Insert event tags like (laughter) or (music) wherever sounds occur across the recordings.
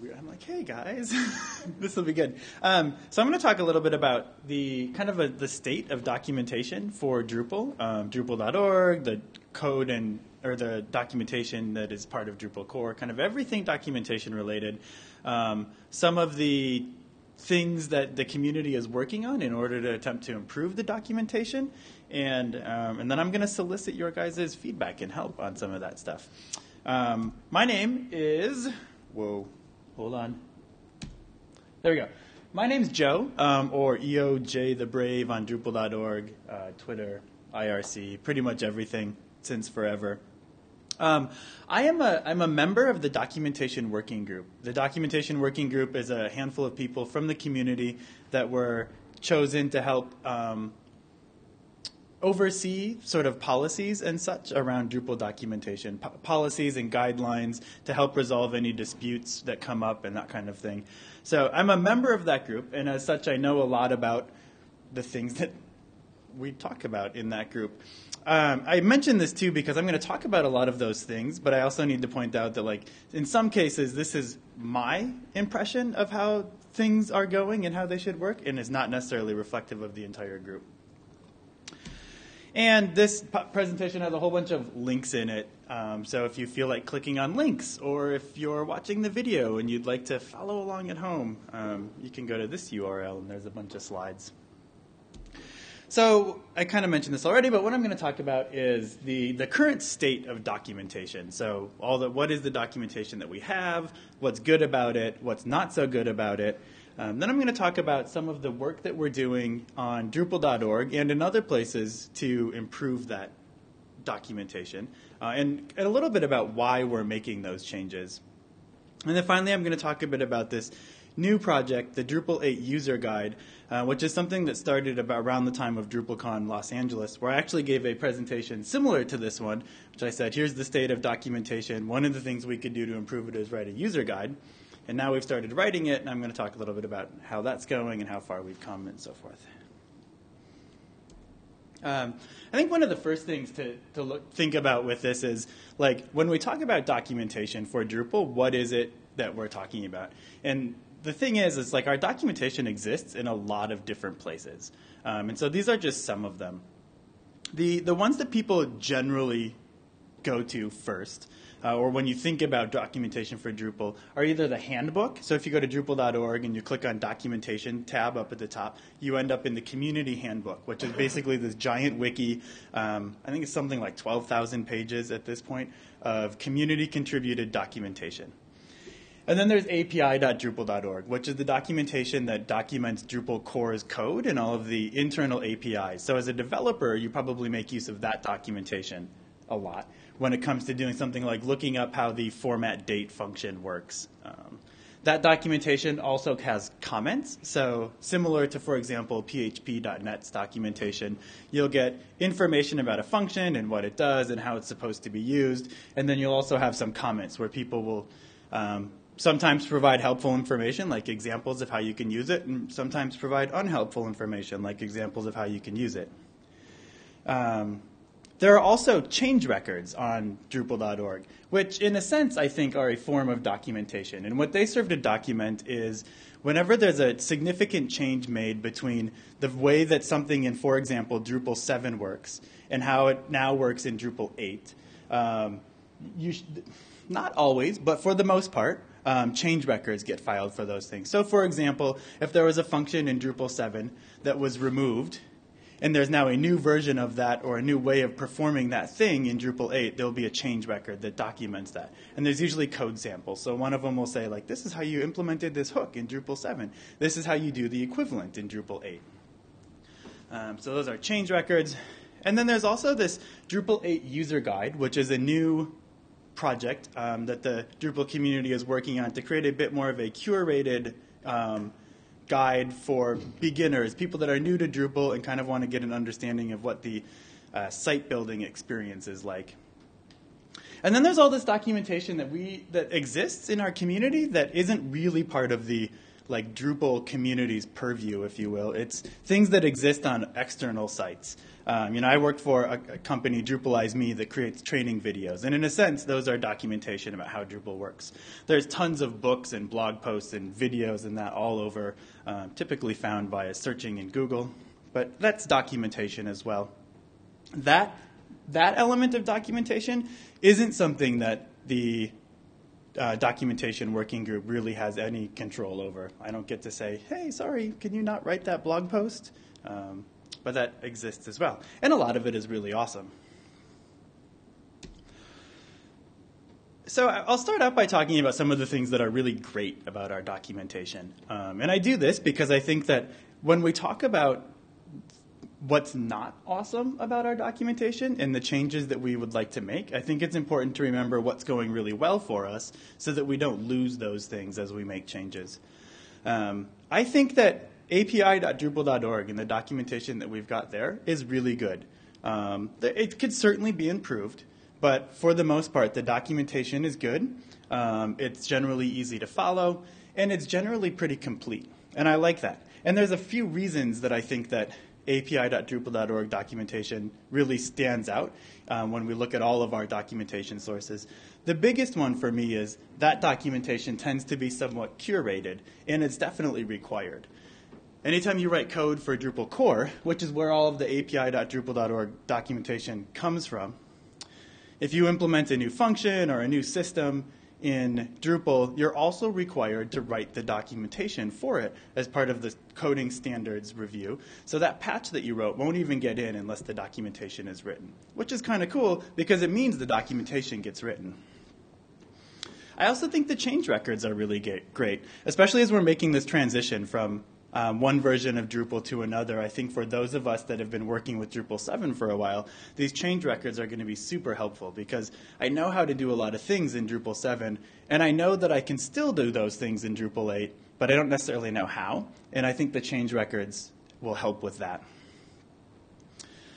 weird. I'm like, hey guys, (laughs) this will be good. Um, so I'm going to talk a little bit about the kind of a, the state of documentation for Drupal, um, Drupal.org, the code and or the documentation that is part of Drupal core, kind of everything documentation related. Um, some of the things that the community is working on in order to attempt to improve the documentation, and um, and then I'm going to solicit your guys' feedback and help on some of that stuff. Um, my name is whoa, hold on. There we go. My name's Joe, um, or EOJ the Brave on Drupal.org, uh, Twitter, IRC, pretty much everything since forever. Um, I am a I'm a member of the documentation working group. The documentation working group is a handful of people from the community that were chosen to help um, oversee sort of policies and such around Drupal documentation, po- policies and guidelines to help resolve any disputes that come up and that kind of thing. So I'm a member of that group, and as such, I know a lot about the things that we talk about in that group. Um, I mentioned this too because I'm going to talk about a lot of those things, but I also need to point out that, like, in some cases, this is my impression of how things are going and how they should work, and is not necessarily reflective of the entire group. And this presentation has a whole bunch of links in it. Um, so if you feel like clicking on links, or if you're watching the video and you'd like to follow along at home, um, you can go to this URL and there's a bunch of slides. So I kind of mentioned this already, but what I'm going to talk about is the, the current state of documentation. So all the what is the documentation that we have, what's good about it, what's not so good about it. Um, then I'm going to talk about some of the work that we're doing on Drupal.org and in other places to improve that documentation, uh, and, and a little bit about why we're making those changes. And then finally, I'm going to talk a bit about this new project, the Drupal 8 User Guide, uh, which is something that started about around the time of DrupalCon Los Angeles, where I actually gave a presentation similar to this one, which I said, here's the state of documentation. One of the things we could do to improve it is write a user guide. And now we've started writing it, and I'm going to talk a little bit about how that's going and how far we've come and so forth. Um, I think one of the first things to, to look, think about with this is like when we talk about documentation for Drupal, what is it that we're talking about? And the thing is, is like our documentation exists in a lot of different places, um, and so these are just some of them. The the ones that people generally go to first, uh, or when you think about documentation for Drupal, are either the handbook. So if you go to Drupal.org and you click on documentation tab up at the top, you end up in the community handbook, which is basically this giant wiki. Um, I think it's something like 12,000 pages at this point of community contributed documentation. And then there's api.drupal.org, which is the documentation that documents Drupal core's code and all of the internal APIs. So as a developer, you probably make use of that documentation a lot when it comes to doing something like looking up how the format date function works. Um, that documentation also has comments. So similar to, for example, PHP.NET's documentation, you'll get information about a function and what it does and how it's supposed to be used. And then you'll also have some comments where people will um, sometimes provide helpful information, like examples of how you can use it, and sometimes provide unhelpful information, like examples of how you can use it. Um, there are also change records on Drupal.org, which, in a sense, I think are a form of documentation. And what they serve to document is whenever there's a significant change made between the way that something in, for example, Drupal 7 works and how it now works in Drupal 8. Um, sh- not always, but for the most part, um, change records get filed for those things. So, for example, if there was a function in Drupal 7 that was removed, and there's now a new version of that or a new way of performing that thing in Drupal 8, there'll be a change record that documents that. And there's usually code samples. So one of them will say, like, this is how you implemented this hook in Drupal 7. This is how you do the equivalent in Drupal 8. Um, so those are change records. And then there's also this Drupal 8 user guide, which is a new project um, that the Drupal community is working on to create a bit more of a curated um, guide for beginners, people that are new to Drupal and kind of want to get an understanding of what the uh, site building experience is like. And then there's all this documentation that we that exists in our community that isn't really part of the like Drupal community's purview, if you will. It's things that exist on external sites. Um, you know, I work for a, a, company, Drupalize Me, that creates training videos. And in a sense, those are documentation about how Drupal works. There's tons of books and blog posts and videos and that all over, uh, typically found via searching in Google. But that's documentation as well. That, that element of documentation isn't something that the uh, documentation working group really has any control over. I don't get to say, hey, sorry, can you not write that blog post? Um, but that exists as well. And a lot of it is really awesome. So I'll start out by talking about some of the things that are really great about our documentation. Um, and I do this because I think that when we talk about what's not awesome about our documentation and the changes that we would like to make, I think it's important to remember what's going really well for us so that we don't lose those things as we make changes. Um, I think that api.drupal.org and the documentation that we've got there is really good. Um, it could certainly be improved, but for the most part, the documentation is good. Um, it's generally easy to follow, and it's generally pretty complete. And I like that. And there's a few reasons that I think that api.drupal.org documentation really stands out um, when we look at all of our documentation sources. The biggest one for me is that documentation tends to be somewhat curated, and it's definitely required. Anytime you write code for Drupal core, which is where all of the api.drupal.org documentation comes from, if you implement a new function or a new system in Drupal, you're also required to write the documentation for it as part of the coding standards review. So that patch that you wrote won't even get in unless the documentation is written, which is kind of cool because it means the documentation gets written. I also think the change records are really great, especially as we're making this transition from um, one version of Drupal to another. I think for those of us that have been working with Drupal 7 for a while, these change records are going to be super helpful because I know how to do a lot of things in Drupal 7, and I know that I can still do those things in Drupal 8, but I don't necessarily know how, and I think the change records will help with that.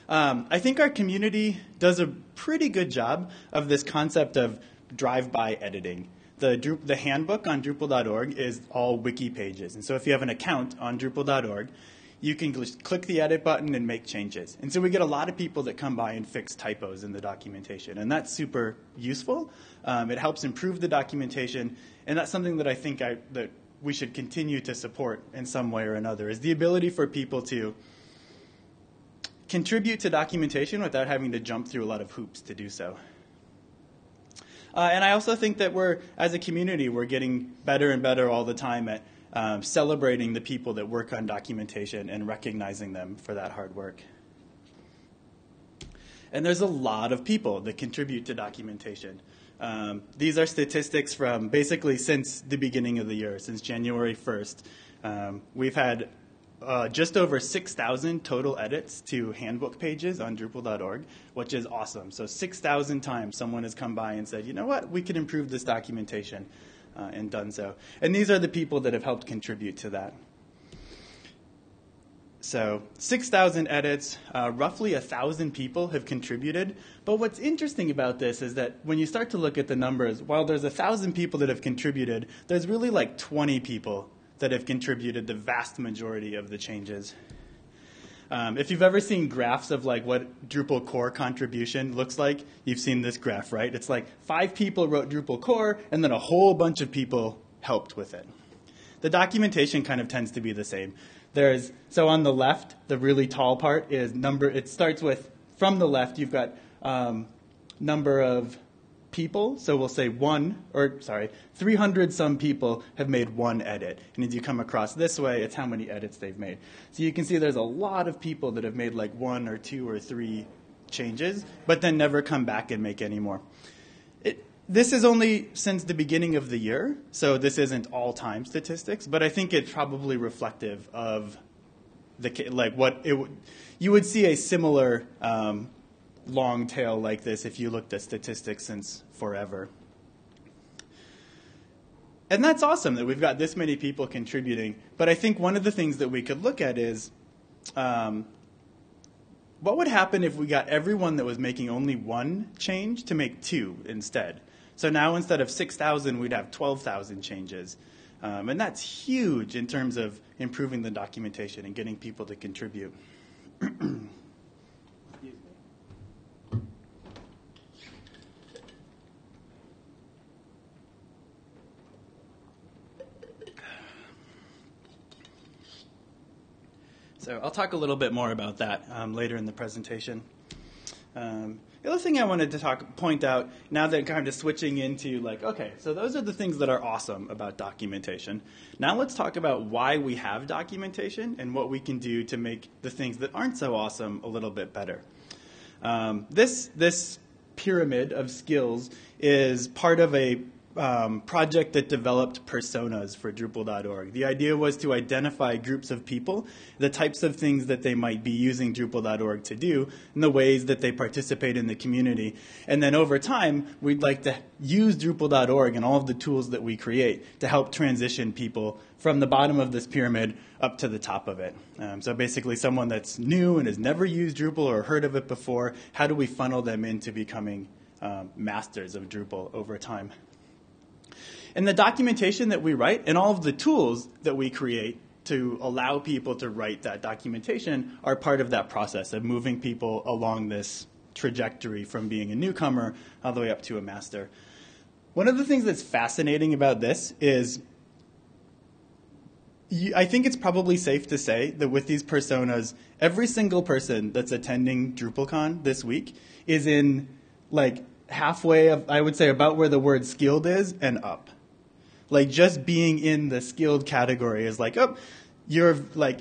Um, I think our community does a pretty good job of this concept of drive-by editing the, the handbook on Drupal.org is all wiki pages. And so if you have an account on Drupal.org, you can click the edit button and make changes. And so we get a lot of people that come by and fix typos in the documentation. And that's super useful. Um, it helps improve the documentation. And that's something that I think I, that we should continue to support in some way or another, is the ability for people to contribute to documentation without having to jump through a lot of hoops to do so. Uh, and I also think that we're, as a community, we're getting better and better all the time at um, celebrating the people that work on documentation and recognizing them for that hard work. And there's a lot of people that contribute to documentation. Um, these are statistics from basically since the beginning of the year, since January 1st. Um, we've had uh, just over 6,000 total edits to handbook pages on Drupal.org, which is awesome. So 6,000 times someone has come by and said, you know what, we could improve this documentation, uh, and done so. And these are the people that have helped contribute to that. So 6,000 edits, uh, roughly 1,000 people have contributed. But what's interesting about this is that when you start to look at the numbers, while there's 1,000 people that have contributed, there's really like 20 people that have contributed the vast majority of the changes. Um, if you've ever seen graphs of like what Drupal core contribution looks like, you've seen this graph, right? It's like five people wrote Drupal core, and then a whole bunch of people helped with it. The documentation kind of tends to be the same. There's so on the left, the really tall part is number. It starts with from the left. You've got um, number of people, so we'll say one, or sorry, 300 some people have made one edit. And as you come across this way, it's how many edits they've made. So you can see there's a lot of people that have made like one or two or three changes, but then never come back and make any more. It, this is only since the beginning of the year, so this isn't all time statistics, but I think it's probably reflective of the like what it would you would see a similar um, long tail like this if you looked at statistics since forever. And that's awesome that we've got this many people contributing. But I think one of the things that we could look at is um, what would happen if we got everyone that was making only one change to make two instead? So now instead of 6,000, we'd have 12,000 changes. Um, and that's huge in terms of improving the documentation and getting people to contribute. (clears throat) So I'll talk a little bit more about that um, later in the presentation. Um, the other thing I wanted to talk point out now that I'm kind of switching into like okay, so those are the things that are awesome about documentation. Now let's talk about why we have documentation and what we can do to make the things that aren't so awesome a little bit better. Um, this this pyramid of skills is part of a um, project that developed personas for Drupal.org. The idea was to identify groups of people, the types of things that they might be using Drupal.org to do, and the ways that they participate in the community. And then over time, we'd like to use Drupal.org and all of the tools that we create to help transition people from the bottom of this pyramid up to the top of it. Um, so basically, someone that's new and has never used Drupal or heard of it before, how do we funnel them into becoming um, masters of Drupal over time? And the documentation that we write and all of the tools that we create to allow people to write that documentation are part of that process of moving people along this trajectory from being a newcomer all the way up to a master. One of the things that's fascinating about this is I think it's probably safe to say that with these personas, every single person that's attending DrupalCon this week is in like halfway of, I would say, about where the word skilled is and up. Like just being in the skilled category is like, oh, you're like,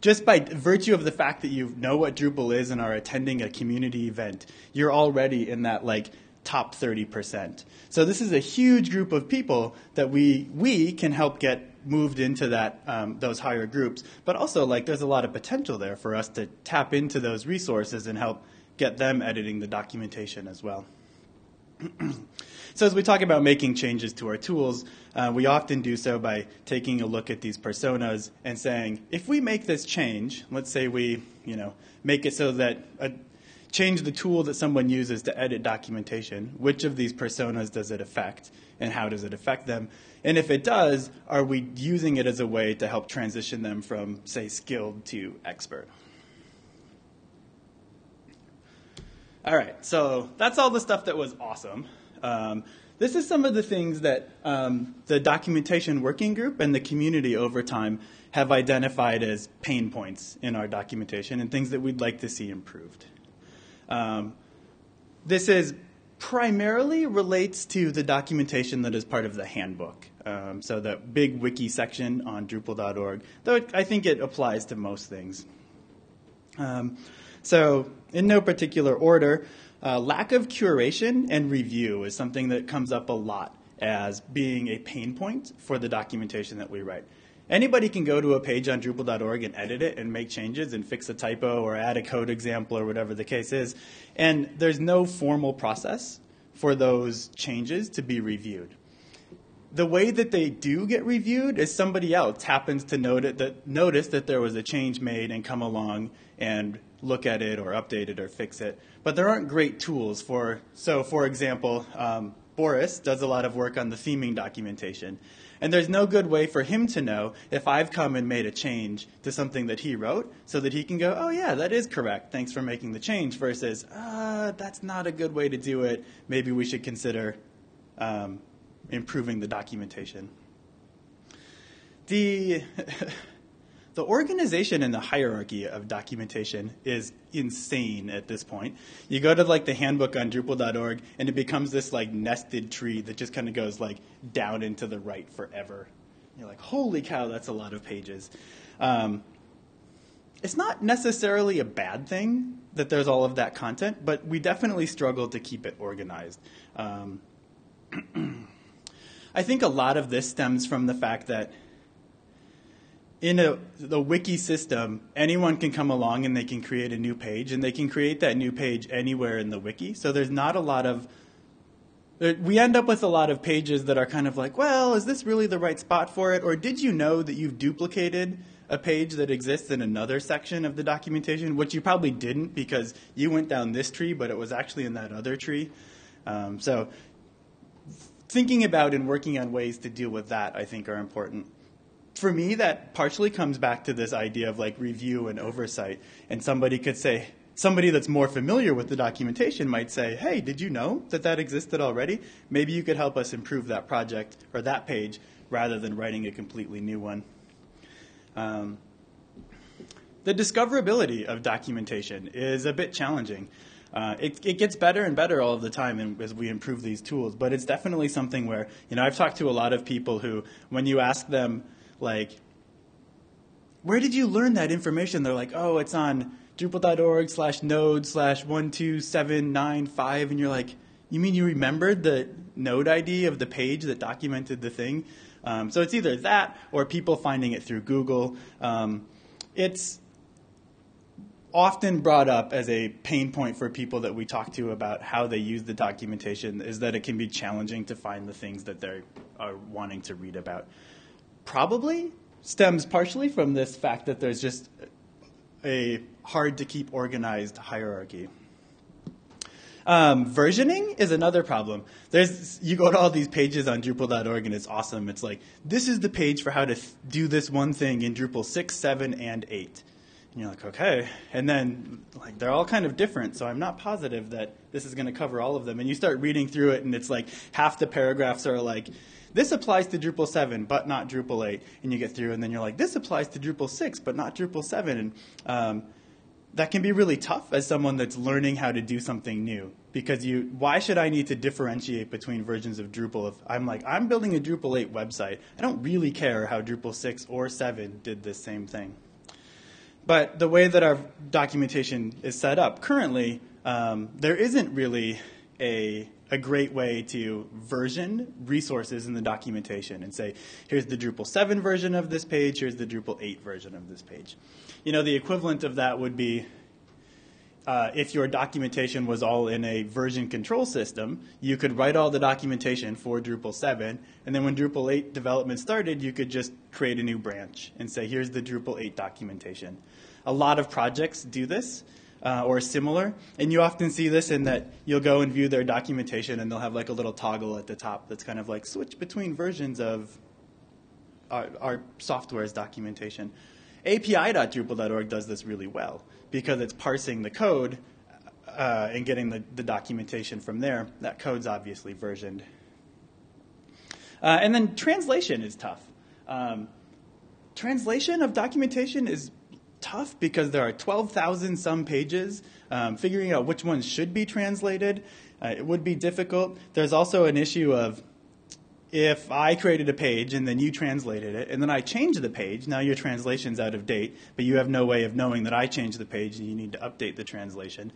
just by virtue of the fact that you know what Drupal is and are attending a community event, you're already in that like top 30%. So this is a huge group of people that we we can help get moved into that um, those higher groups. But also like there's a lot of potential there for us to tap into those resources and help get them editing the documentation as well. (clears throat) so as we talk about making changes to our tools, uh, we often do so by taking a look at these personas and saying, if we make this change, let's say we, you know, make it so that a, change the tool that someone uses to edit documentation, which of these personas does it affect, and how does it affect them? And if it does, are we using it as a way to help transition them from, say, skilled to expert? All right, so that's all the stuff that was awesome. Um, this is some of the things that um, the documentation working group and the community over time have identified as pain points in our documentation and things that we'd like to see improved. Um, this is primarily relates to the documentation that is part of the handbook. Um, so the big wiki section on Drupal.org, though it, I think it applies to most things. Um, so, in no particular order, uh, lack of curation and review is something that comes up a lot as being a pain point for the documentation that we write. Anybody can go to a page on Drupal.org and edit it and make changes and fix a typo or add a code example or whatever the case is. And there's no formal process for those changes to be reviewed. The way that they do get reviewed is somebody else happens to note that, notice that there was a change made and come along and look at it or update it or fix it. But there aren't great tools for, so for example, um, Boris does a lot of work on the theming documentation. And there's no good way for him to know if I've come and made a change to something that he wrote so that he can go, oh, yeah, that is correct. Thanks for making the change, versus, uh, that's not a good way to do it. Maybe we should consider um, improving the documentation. The. (laughs) the organization and the hierarchy of documentation is insane at this point. You go to like the handbook on Drupal.org, and it becomes this like nested tree that just kind of goes like down into the right forever. You're like, holy cow, that's a lot of pages. Um, it's not necessarily a bad thing that there's all of that content, but we definitely struggle to keep it organized. Um, (clears throat) I think a lot of this stems from the fact that in a, the wiki system, anyone can come along and they can create a new page, and they can create that new page anywhere in the wiki. So there's not a lot of we end up with a lot of pages that are kind of like, well, is this really the right spot for it? Or did you know that you've duplicated a page that exists in another section of the documentation, which you probably didn't because you went down this tree, but it was actually in that other tree. Um, so thinking about and working on ways to deal with that, I think, are important. For me, that partially comes back to this idea of like review and oversight. And somebody could say, somebody that's more familiar with the documentation might say, hey, did you know that that existed already? Maybe you could help us improve that project or that page rather than writing a completely new one. Um, the discoverability of documentation is a bit challenging. Uh, it, it, gets better and better all of the time as we improve these tools, but it's definitely something where, you know, I've talked to a lot of people who, when you ask them, like, where did you learn that information? They're like, oh, it's on Drupal.org slash node slash 12795. And you're like, you mean you remembered the node ID of the page that documented the thing? Um, so it's either that or people finding it through Google. Um, it's often brought up as a pain point for people that we talk to about how they use the documentation is that it can be challenging to find the things that they are wanting to read about. Probably stems partially from this fact that there's just a hard to keep organized hierarchy. Um, versioning is another problem. There's you go to all these pages on Drupal.org and it's awesome. It's like this is the page for how to th- do this one thing in Drupal six, seven, and eight. And you're like, okay. And then like they're all kind of different, so I'm not positive that this is going to cover all of them. And you start reading through it, and it's like half the paragraphs are like, this applies to Drupal 7, but not Drupal 8. And you get through, and then you're like, this applies to Drupal 6, but not Drupal 7. And um, that can be really tough as someone that's learning how to do something new because you why should I need to differentiate between versions of Drupal if I'm like I'm building a Drupal 8 website I don't really care how Drupal 6 or 7 did the same thing but the way that our documentation is set up currently um, there isn't really a a great way to version resources in the documentation and say, here's the Drupal 7 version of this page, here's the Drupal 8 version of this page you know, the equivalent of that would be uh, if your documentation was all in a version control system, you could write all the documentation for Drupal 7, and then when Drupal 8 development started, you could just create a new branch and say, here's the Drupal 8 documentation. A lot of projects do this. Uh, or similar. And you often see this in that you'll go and view their documentation and they'll have like a little toggle at the top that's kind of like switch between versions of our, our software's documentation. API.Drupal.org does this really well because it's parsing the code uh, and getting the, the, documentation from there. That code's obviously versioned. Uh, and then translation is tough. Um, translation of documentation is tough because there are 12,000 some pages. Um, figuring out which ones should be translated, uh, it would be difficult. There's also an issue of if I created a page and then you translated it, and then I changed the page, now your translation's out of date, but you have no way of knowing that I changed the page and you need to update the translation.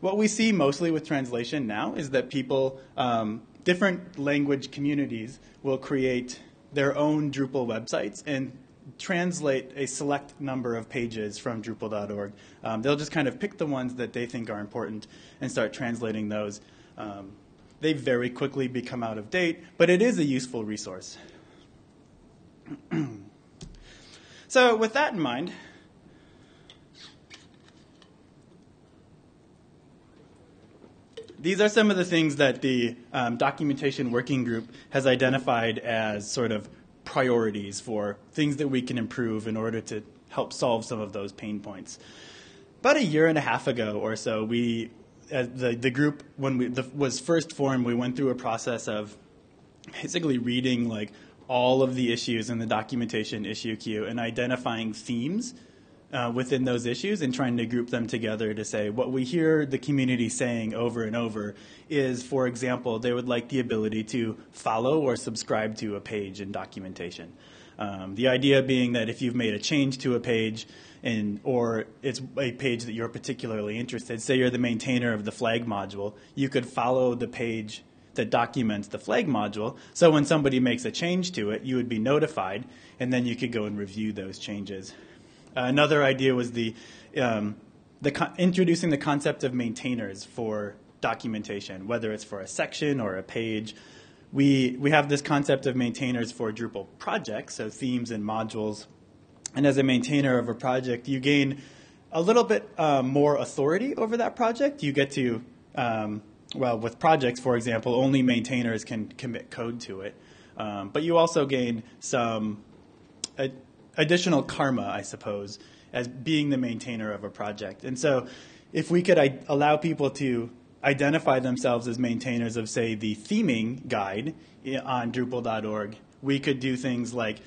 What we see mostly with translation now is that people, um, different language communities, will create their own Drupal websites and translate a select number of pages from Drupal.org. Um, they'll just kind of pick the ones that they think are important and start translating those. Um, they very quickly become out of date, but it is a useful resource. (clears throat) so, with that in mind, these are some of the things that the um, documentation working group has identified as sort of priorities for things that we can improve in order to help solve some of those pain points. About a year and a half ago or so, we uh, the the group when we the, was first formed, we went through a process of basically reading like all of the issues in the documentation issue queue and identifying themes uh, within those issues and trying to group them together to say what we hear the community saying over and over is, for example, they would like the ability to follow or subscribe to a page in documentation. Um, the idea being that if you've made a change to a page, and or it's a page that you're particularly interested. Say you're the maintainer of the flag module, you could follow the page that documents the flag module. So when somebody makes a change to it, you would be notified, and then you could go and review those changes. Uh, another idea was the, um, the introducing the concept of maintainers for documentation, whether it's for a section or a page. We, we have this concept of maintainers for Drupal projects, so themes and modules and as a maintainer of a project, you gain a little bit um, more authority over that project. You get to um, well, with projects, for example, only maintainers can commit code to it. Um, but you also gain some additional karma, I suppose, as being the maintainer of a project. And so if we could I- allow people to identify themselves as maintainers of, say, the theming guide on Drupal.org, we could do things like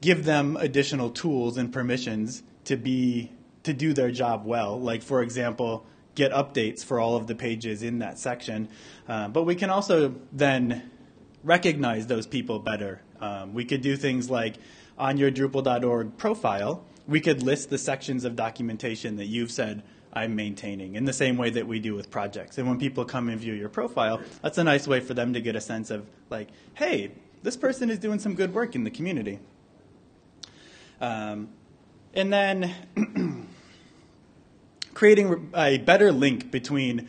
give them additional tools and permissions to be to do their job well. Like, for example, get updates for all of the pages in that section. Uh, but we can also then recognize those people better. Um, we could do things like on your Drupal.org profile, we could list the sections of documentation that you've said I'm maintaining in the same way that we do with projects. And when people come and view your profile, that's a nice way for them to get a sense of, like, hey, this person is doing some good work in the community. Um, and then (clears throat) creating a better link between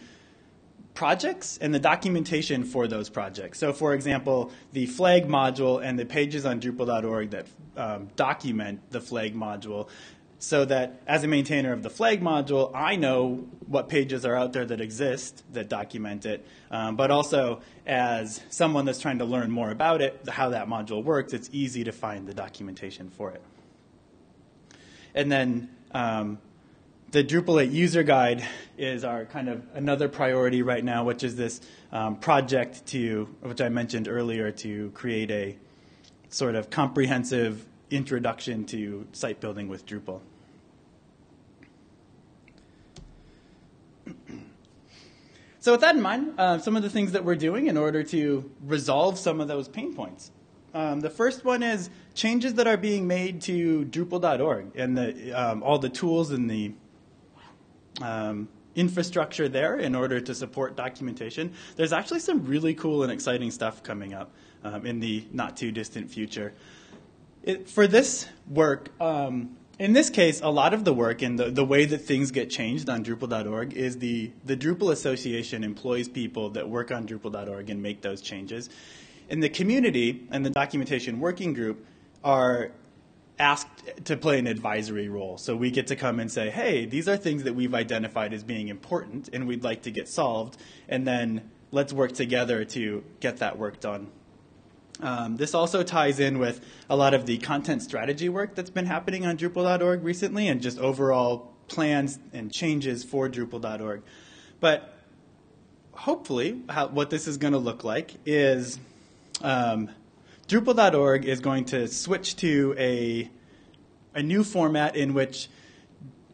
projects and the documentation for those projects. So, for example, the flag module and the pages on Drupal.org that um, document the flag module so that as a maintainer of the flag module, I know what pages are out there that exist that document it, um, but also as someone that's trying to learn more about it, how that module works, it's easy to find the documentation for it. And then um, the Drupal 8 user guide is our kind of another priority right now, which is this um, project to, which I mentioned earlier, to create a sort of comprehensive introduction to site building with Drupal. (clears throat) So with that in mind, uh, some of the things that we're doing in order to resolve some of those pain points. Um, the first one is changes that are being made to Drupal.org and the, um, all the tools and the um, infrastructure there in order to support documentation. There's actually some really cool and exciting stuff coming up um, in the not too distant future. It, for this work, um, in this case, a lot of the work and the, the way that things get changed on Drupal.org is the, the Drupal Association employs people that work on Drupal.org and make those changes. And the community and the documentation working group are asked to play an advisory role. So we get to come and say, hey, these are things that we've identified as being important and we'd like to get solved. And then let's work together to get that work done. Um, this also ties in with a lot of the content strategy work that's been happening on Drupal.org recently and just overall plans and changes for Drupal.org. But hopefully, how, what this is going to look like is um, Drupal.org is going to switch to a, a new format in which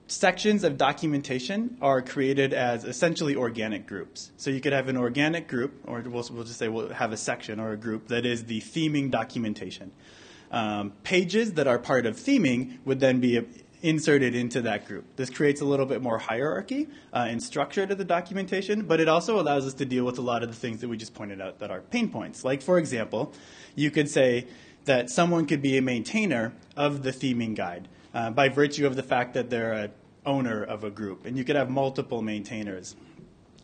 sections of documentation are created as essentially organic groups. So you could have an organic group, or we'll, we'll just say we'll have a section or a group that is the theming documentation. Um, pages that are part of theming would then be inserted into that group. This creates a little bit more hierarchy uh, and structure to the documentation, but it also allows us to deal with a lot of the things that we just pointed out that are pain points. Like, for example, you could say that someone could be a maintainer of the theming guide uh, by virtue of the fact that they're a owner of a group, and you could have multiple maintainers.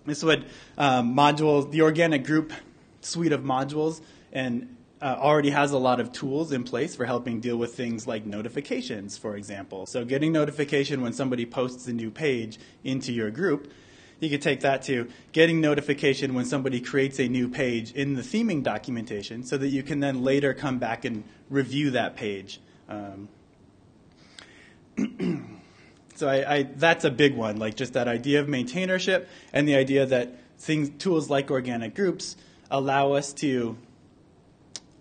This would um, modules the organic group suite of modules and uh, already has a lot of tools in place for helping deal with things like notifications, for example. So getting notification when somebody posts a new page into your group, you could take that to getting notification when somebody creates a new page in the theming documentation so that you can then later come back and review that page. Um, (clears throat) so I, I, that's a big one, like just that idea of maintainership and the idea that things, tools like organic groups allow us to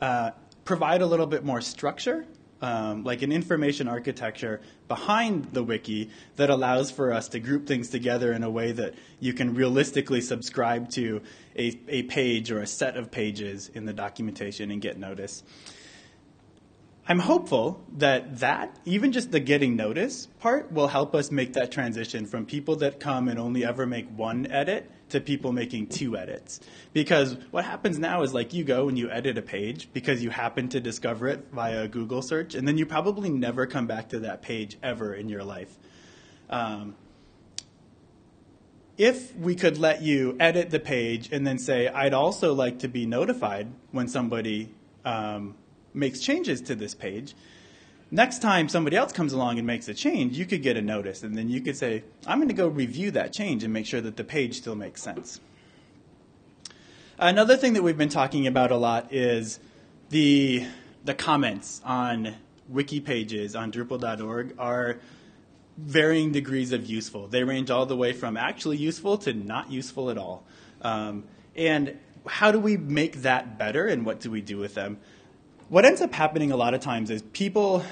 uh, provide a little bit more structure, um, like an information architecture behind the wiki that allows for us to group things together in a way that you can realistically subscribe to a, a page or a set of pages in the documentation and get notice. I'm hopeful that that, even just the getting notice part, will help us make that transition from people that come and only ever make one edit to people making two edits. Because what happens now is like you go and you edit a page because you happen to discover it via a Google search, and then you probably never come back to that page ever in your life. Um, if we could let you edit the page and then say, I'd also like to be notified when somebody um, makes changes to this page, next time somebody else comes along and makes a change, you could get a notice, and then you could say, I'm going to go review that change and make sure that the page still makes sense. Another thing that we've been talking about a lot is the the comments on wiki pages on Drupal.org are varying degrees of useful. They range all the way from actually useful to not useful at all. Um, and how do we make that better and what do we do with them? What ends up happening a lot of times is people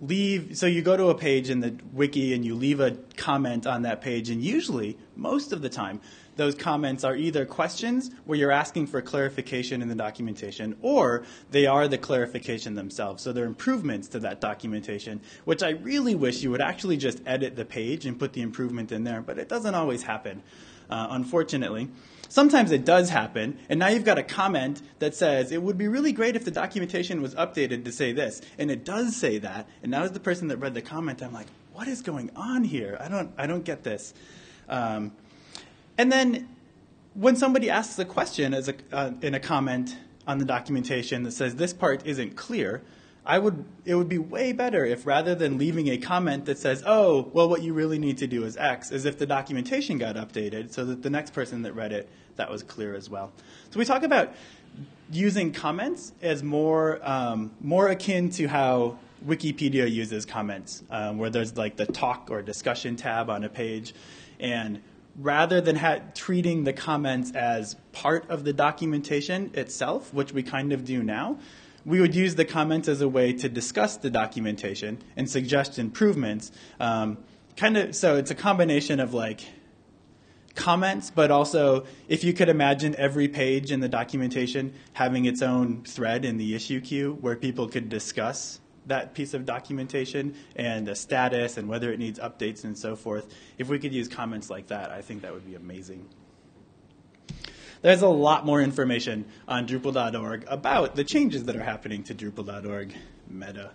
leave so you go to a page in the wiki and you leave a comment on that page and usually most of the time those comments are either questions where you're asking for clarification in the documentation or they are the clarification themselves. So they're improvements to that documentation which i really wish you would actually just edit the page and put the improvement in there but it doesn't always happen uh, unfortunately Sometimes it does happen, and now you've got a comment that says, it would be really great if the documentation was updated to say this. And it does say that, and now as the person that read the comment, I'm like, what is going on here? I don't, I don't get this. Um, and then when somebody asks a question as a, uh, in a comment on the documentation that says this part isn't clear, I would it would be way better if rather than leaving a comment that says, "Oh, well what you really need to do is X," as if the documentation got updated so that the next person that read it that was clear as well. So we talk about using comments as more um, more akin to how Wikipedia uses comments, um, where there's like the talk or discussion tab on a page, and rather than ha- treating the comments as part of the documentation itself, which we kind of do now, we would use the comments as a way to discuss the documentation and suggest improvements. Um, kind of, so it's a combination of like comments, but also if you could imagine every page in the documentation having its own thread in the issue queue where people could discuss that piece of documentation and the status and whether it needs updates and so forth. If we could use comments like that, I think that would be amazing. There's a lot more information on Drupal.org about the changes that are happening to Drupal.org meta,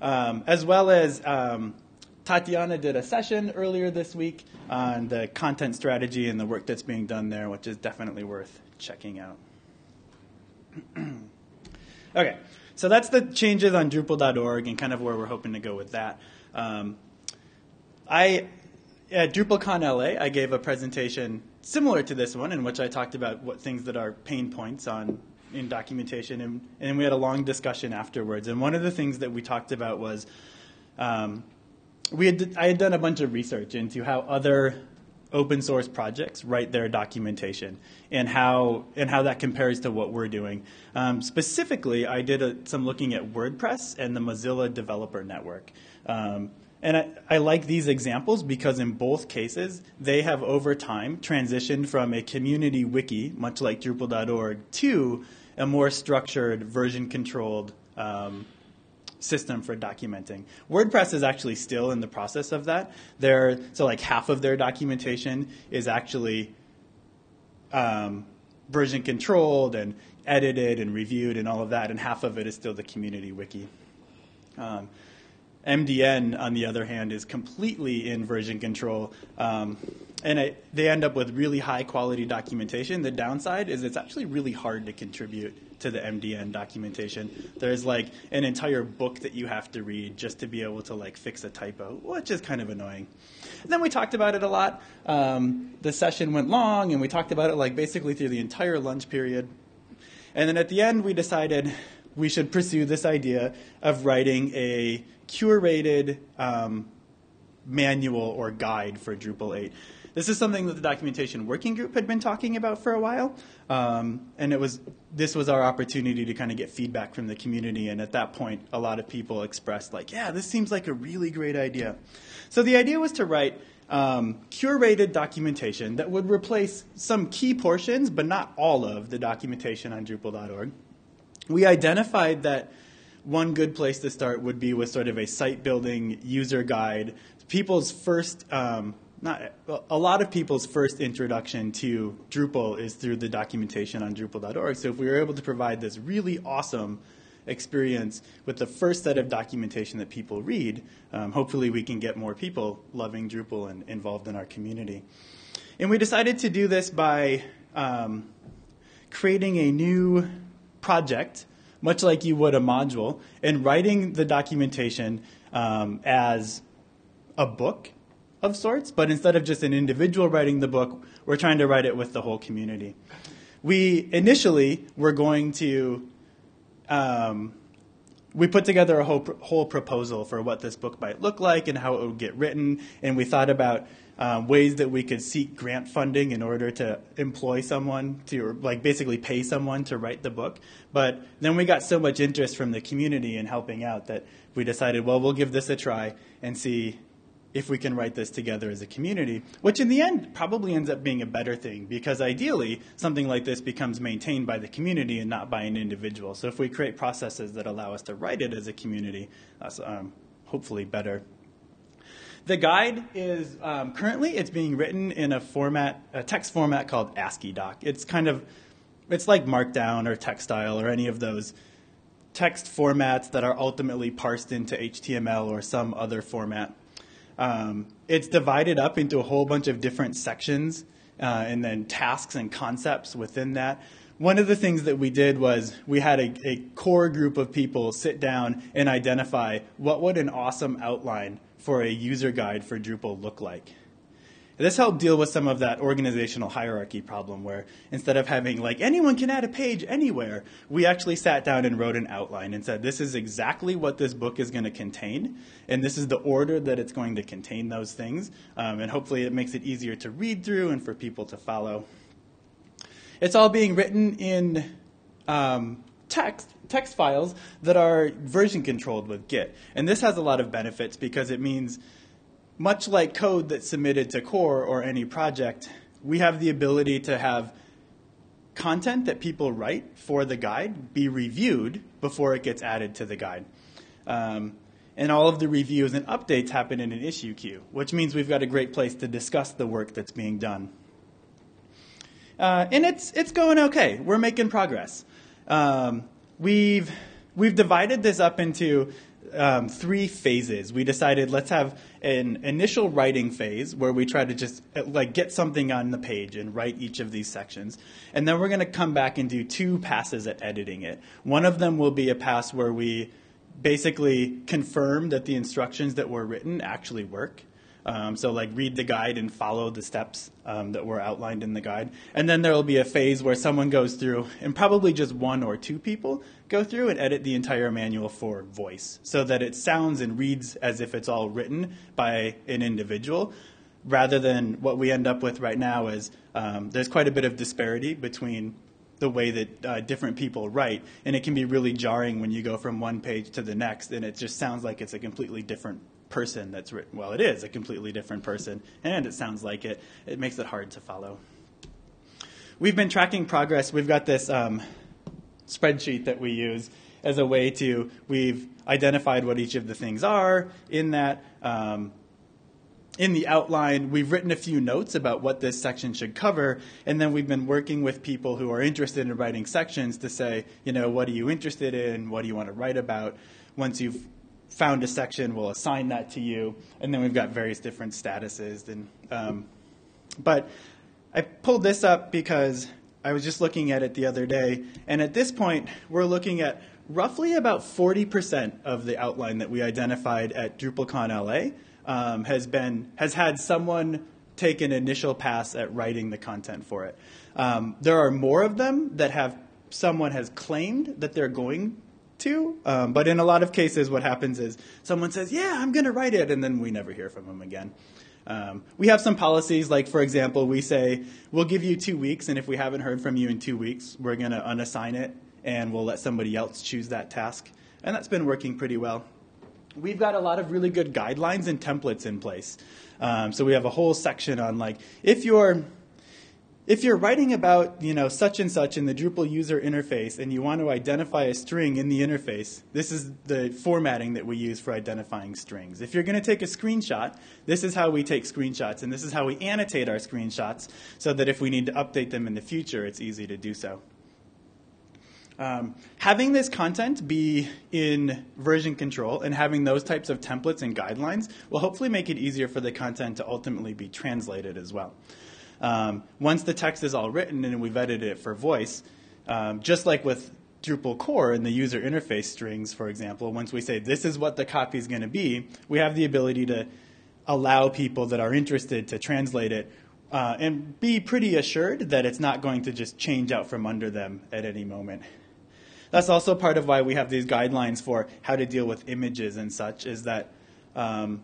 um, as well as um, Tatiana did a session earlier this week on the content strategy and the work that's being done there, which is definitely worth checking out. (clears throat) okay, so that's the changes on Drupal.org and kind of where we're hoping to go with that. Um, I at DrupalCon LA, I gave a presentation similar to this one in which I talked about what things that are pain points on in documentation, and, and we had a long discussion afterwards. And one of the things that we talked about was um, we had I had done a bunch of research into how other open source projects write their documentation and how and how that compares to what we're doing. Um, specifically, I did a, some looking at WordPress and the Mozilla Developer Network. Um, and I, I, like these examples because in both cases, they have over time transitioned from a community wiki, much like Drupal.org, to a more structured, version controlled um, system for documenting. WordPress is actually still in the process of that. They're, so, like, half of their documentation is actually um, version controlled and edited and reviewed and all of that, and half of it is still the community wiki. Um, MDN, on the other hand, is completely in version control. Um, and it, they end up with really high quality documentation. The downside is it's actually really hard to contribute to the MDN documentation. There's like an entire book that you have to read just to be able to like fix a typo, which is kind of annoying. And then we talked about it a lot. Um, the session went long, and we talked about it like basically through the entire lunch period. And then at the end, we decided we should pursue this idea of writing a curated um, manual or guide for Drupal 8. This is something that the documentation working group had been talking about for a while, um, and it was this was our opportunity to kind of get feedback from the community. And at that point, a lot of people expressed like, "Yeah, this seems like a really great idea." So the idea was to write um, curated documentation that would replace some key portions, but not all of the documentation on Drupal.org. We identified that one good place to start would be with sort of a site building user guide. People's first, um, not a lot of people's first introduction to Drupal is through the documentation on Drupal.org. So if we were able to provide this really awesome experience with the first set of documentation that people read, um, hopefully we can get more people loving Drupal and involved in our community. And we decided to do this by um, creating a new project much like you would a module, and writing the documentation um, as a book of sorts, but instead of just an individual writing the book, we're trying to write it with the whole community. we initially were going to um, we put together a whole, whole proposal for what this book might look like and how it would get written, and we thought about um, ways that we could seek grant funding in order to employ someone to, like, basically pay someone to write the book. But then we got so much interest from the community in helping out that we decided, well, we'll give this a try and see if we can write this together as a community, which in the end probably ends up being a better thing because ideally something like this becomes maintained by the community and not by an individual. So if we create processes that allow us to write it as a community, that's um, hopefully better. The guide is um, currently it's being written in a format, a text format called AsciiDoc. It's kind of, it's like Markdown or Textile or any of those text formats that are ultimately parsed into HTML or some other format. Um, it's divided up into a whole bunch of different sections uh, and then tasks and concepts within that. One of the things that we did was we had a, a core group of people sit down and identify what would an awesome outline for a user guide for Drupal look like. This helped deal with some of that organizational hierarchy problem where instead of having like anyone can add a page anywhere, we actually sat down and wrote an outline and said this is exactly what this book is going to contain, and this is the order that it's going to contain those things, um, and hopefully it makes it easier to read through and for people to follow. It's all being written in um, text text files that are version controlled with Git, and this has a lot of benefits because it means much like code that's submitted to core or any project, we have the ability to have content that people write for the guide be reviewed before it gets added to the guide. Um, and all of the reviews and updates happen in an issue queue, which means we've got a great place to discuss the work that's being done. Uh, and it's, it's going okay. We're making progress. Um, we've, we've divided this up into um, three phases. We decided let's have an initial writing phase where we try to just uh, like get something on the page and write each of these sections, and then we're going to come back and do two passes at editing it. One of them will be a pass where we basically confirm that the instructions that were written actually work. Um, so like read the guide and follow the steps um, that were outlined in the guide. And then there will be a phase where someone goes through, and probably just one or two people go through and edit the entire manual for voice so that it sounds and reads as if it's all written by an individual rather than what we end up with right now is um, there's quite a bit of disparity between the way that uh, different people write, and it can be really jarring when you go from one page to the next, and it just sounds like it's a completely different person that's written. Well, it is a completely different person, and it sounds like it. It makes it hard to follow. We've been tracking progress. We've got this um, spreadsheet that we use as a way to, we've identified what each of the things are in that. Um, in the outline, we've written a few notes about what this section should cover, and then we've been working with people who are interested in writing sections to say, you know, what are you interested in? What do you want to write about? Once you've found a section, we'll assign that to you, and then we've got various different statuses. And um, but I pulled this up because I was just looking at it the other day, and at this point, we're looking at roughly about 40% of the outline that we identified at DrupalCon LA um, has been has had someone take an initial pass at writing the content for it. Um, there are more of them that have someone has claimed that they're going to. Um, but in a lot of cases, what happens is someone says, Yeah, I'm going to write it, and then we never hear from them again. Um, we have some policies, like, for example, we say, We'll give you two weeks, and if we haven't heard from you in two weeks, we're going to unassign it, and we'll let somebody else choose that task. And that's been working pretty well. We've got a lot of really good guidelines and templates in place. Um, so we have a whole section on, like, if you're if you're writing about you know such and such in the Drupal user interface and you want to identify a string in the interface, this is the formatting that we use for identifying strings. If you're going to take a screenshot, this is how we take screenshots, and this is how we annotate our screenshots so that if we need to update them in the future, it's easy to do so. Um, having this content be in version control and having those types of templates and guidelines will hopefully make it easier for the content to ultimately be translated as well. Um, once the text is all written and we've edited it for voice, um, just like with Drupal core and the user interface strings, for example, once we say this is what the copy is going to be, we have the ability to allow people that are interested to translate it uh, and be pretty assured that it's not going to just change out from under them at any moment. That's also part of why we have these guidelines for how to deal with images and such, is that um,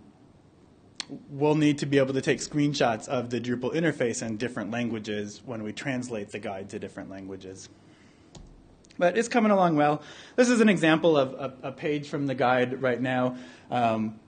we'll need to be able to take screenshots of the Drupal interface in different languages when we translate the guide to different languages. But it's coming along well. This is an example of a, a page from the guide right now. Um,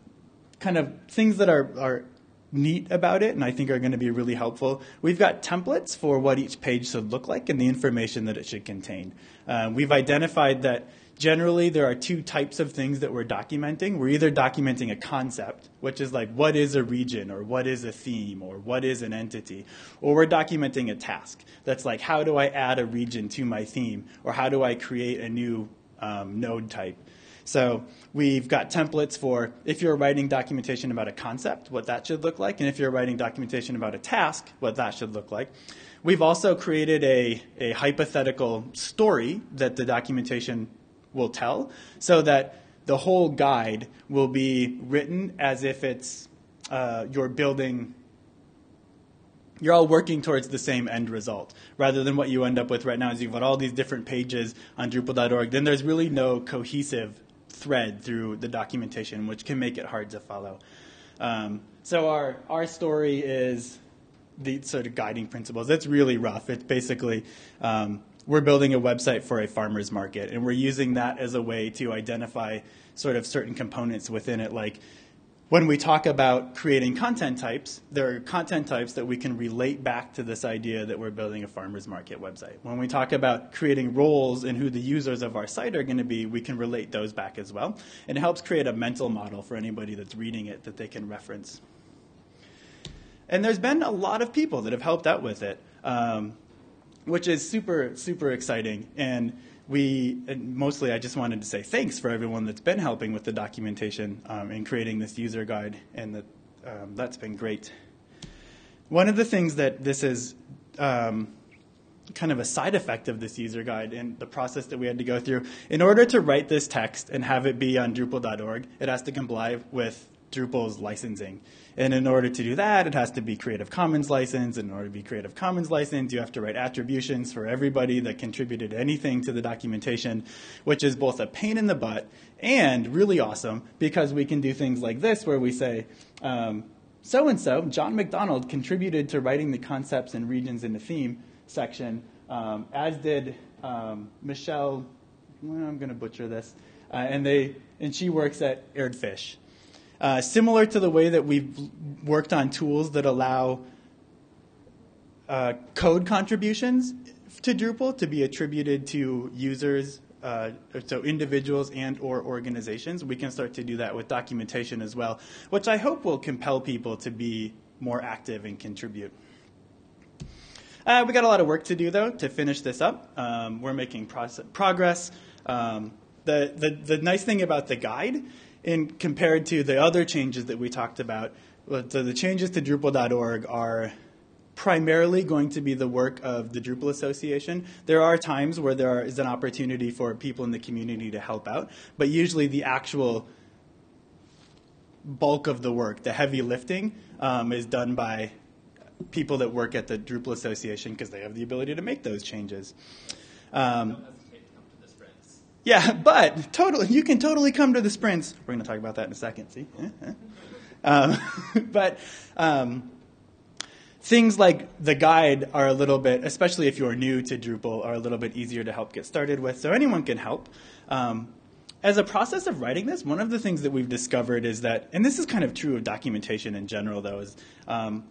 kind of things that are, are neat about it and I think are going to be really helpful. We've got templates for what each page should look like and the information that it should contain. Um, we've identified that generally there are two types of things that we're documenting. We're either documenting a concept, which is like what is a region or what is a theme or what is an entity, or we're documenting a task that's like how do I add a region to my theme or how do I create a new um, node type. So we've got templates for if you're writing documentation about a concept, what that should look like, and if you're writing documentation about a task, what that should look like. We've also created a, a hypothetical story that the documentation will tell so that the whole guide will be written as if it's uh, you're building you're all working towards the same end result rather than what you end up with right now is you've got all these different pages on drupal.org then there's really no cohesive thread through the documentation, which can make it hard to follow. Um, so our our story is the sort of guiding principles. It's really rough. It's basically um, we're building a website for a farmer's market, and we're using that as a way to identify sort of certain components within it, like when we talk about creating content types, there are content types that we can relate back to this idea that we're building a farmer's market website. When we talk about creating roles and who the users of our site are going to be, we can relate those back as well. And it helps create a mental model for anybody that's reading it that they can reference. And there's been a lot of people that have helped out with it, um, which is super, super exciting. And we and mostly I just wanted to say thanks for everyone that's been helping with the documentation um, and creating this user guide, and that um, that's been great. One of the things that this is um, kind of a side effect of this user guide and the process that we had to go through. In order to write this text and have it be on Drupal.org, it has to comply with Drupal's licensing. And in order to do that, it has to be Creative Commons license. In order to be Creative Commons license, you have to write attributions for everybody that contributed anything to the documentation, which is both a pain in the butt and really awesome because we can do things like this where we say, so and so, John McDonald, contributed to writing the concepts and regions in the theme section, um, as did um, Michelle. Well, I'm going to butcher this. Uh, and they and she works at Erdfish. Uh, similar to the way that we've worked on tools that allow uh, code contributions to Drupal to be attributed to users, uh, so individuals and or organizations. We can start to do that with documentation as well, which I hope will compel people to be more active and contribute. Uh, we got a lot of work to do though to finish this up. Um, we're making progress. Um, the, the the nice thing about the guide in compared to the other changes that we talked about, so the changes to Drupal.org are primarily going to be the work of the Drupal Association. There are times where there is an opportunity for people in the community to help out, but usually the actual bulk of the work, the heavy lifting, um, is done by people that work at the Drupal Association because they have the ability to make those changes. Um, yeah, but totally, you can totally come to the sprints. We're going to talk about that in a second. See, (laughs) um, (laughs) but um, things like the guide are a little bit, especially if you're new to Drupal, are a little bit easier to help get started with. So anyone can help. Um, as a process of writing this, one of the things that we've discovered is that, and this is kind of true of documentation in general, though, is um,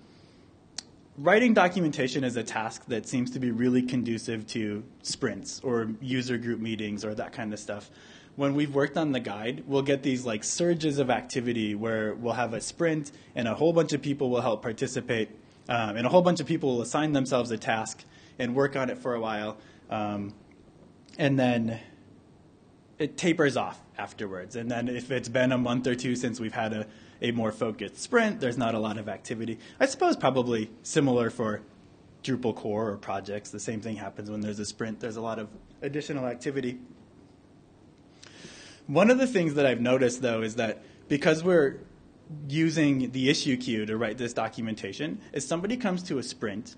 writing documentation is a task that seems to be really conducive to sprints or user group meetings or that kind of stuff. When we've worked on the guide, we'll get these like surges of activity where we'll have a sprint and a whole bunch of people will help participate, um, and a whole bunch of people will assign themselves a task and work on it for a while, um, and then it tapers off afterwards. And then if it's been a month or two since we've had a a more focused sprint. There's not a lot of activity. I suppose probably similar for Drupal core or projects. The same thing happens when there's a sprint. There's a lot of additional activity. One of the things that I've noticed though is that because we're using the issue queue to write this documentation is somebody comes to a sprint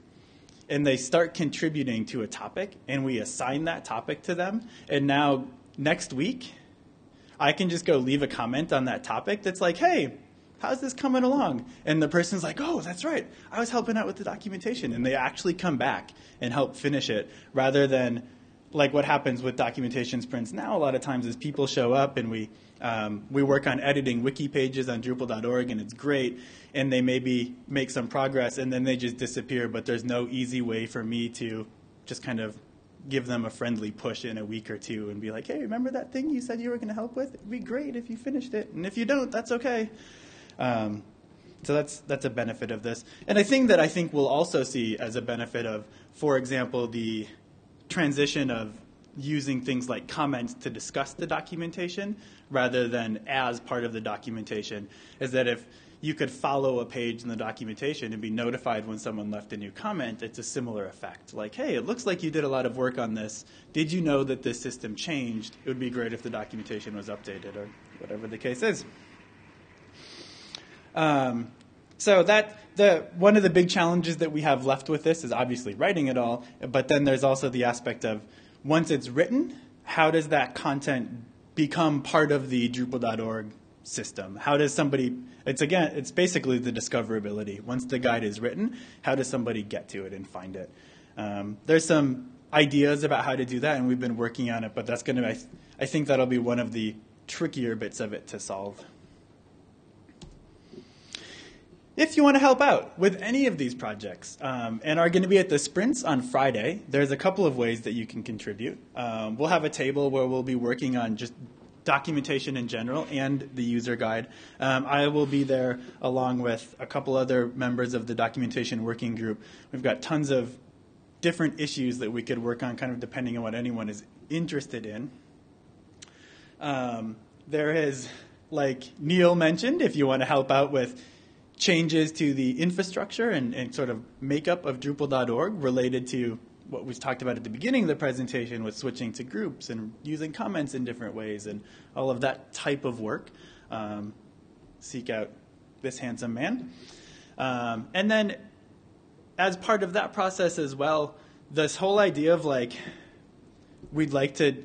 and they start contributing to a topic and we assign that topic to them and now next week I can just go leave a comment on that topic that's like, hey, how's this coming along? And the person's like, oh, that's right. I was helping out with the documentation. And they actually come back and help finish it rather than like what happens with documentation sprints now a lot of times is people show up and we um, we work on editing wiki pages on Drupal.org and it's great and they maybe make some progress and then they just disappear but there's no easy way for me to just kind of give them a friendly push in a week or two and be like hey remember that thing you said you were going to help with it'd be great if you finished it and if you don't that's okay um, so that's that's a benefit of this and a thing that I think we'll also see as a benefit of for example the transition of using things like comments to discuss the documentation rather than as part of the documentation is that if you could follow a page in the documentation and be notified when someone left a new comment, it's a similar effect. Like, hey, it looks like you did a lot of work on this. Did you know that this system changed? It would be great if the documentation was updated or whatever the case is. Um, so that the one of the big challenges that we have left with this is obviously writing it all, but then there's also the aspect of once it's written, how does that content become part of the Drupal.org system? How does somebody it's again it's basically the discoverability. Once the guide is written, how does somebody get to it and find it? Um, there's some ideas about how to do that, and we've been working on it, but that's going to I, I think that'll be one of the trickier bits of it to solve. If you want to help out with any of these projects um, and are going to be at the sprints on Friday, there's a couple of ways that you can contribute. Um, we'll have a table where we'll be working on just documentation in general and the user guide. Um, I will be there along with a couple other members of the documentation working group. We've got tons of different issues that we could work on, kind of depending on what anyone is interested in. Um, there is, like Neil mentioned, if you want to help out with changes to the infrastructure and, and sort of makeup of Drupal.org related to what we talked about at the beginning of the presentation with switching to groups and using comments in different ways and all of that type of work. Um, seek out this handsome man. Um, and then, as part of that process as well, this whole idea of like, we'd like to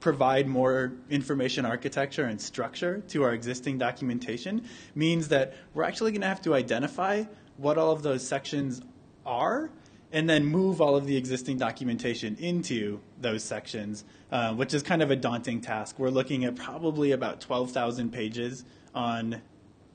provide more information architecture and structure to our existing documentation means that we're actually going to have to identify what all of those sections are and then move all of the existing documentation into those sections, uh, which is kind of a daunting task. We're looking at probably about 12,000 pages on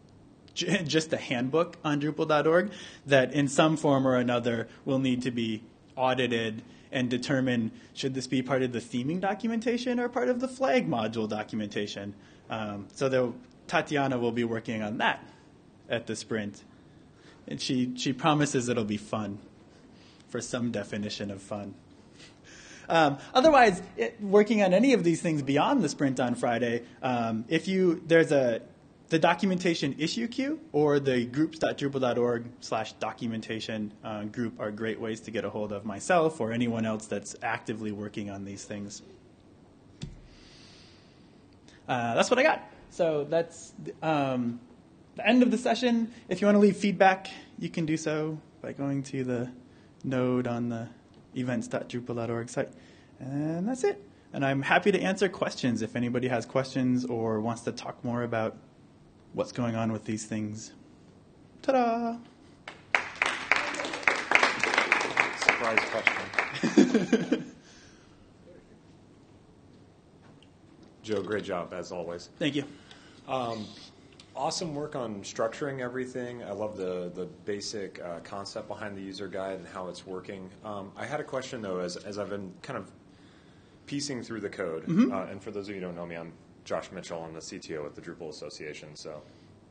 (laughs) just a handbook on Drupal.org that in some form or another will need to be audited and determine should this be part of the theming documentation or part of the flag module documentation. Um, so Tatiana will be working on that at the sprint. And she, she promises it'll be fun for some definition of fun. Um, otherwise, it, working on any of these things beyond the sprint on Friday, um, if you there's a the documentation issue queue or the groups.drupal.org slash documentation uh, group are great ways to get a hold of myself or anyone else that's actively working on these things. Uh, that's what I got. So that's um, the end of the session. If you want to leave feedback, you can do so by going to the node on the events.drupal.org site. And that's it. And I'm happy to answer questions if anybody has questions or wants to talk more about what's going on with these things. Ta-da! Surprise question. (laughs) Joe, great job as always. Thank you. Um, awesome work on structuring everything. I love the the basic uh, concept behind the user guide and how it's working. Um, I had a question though, as as I've been kind of piecing through the code, mm-hmm. uh, and for those of you who don't know me, I'm Josh Mitchell. I'm the CTO at the Drupal Association, so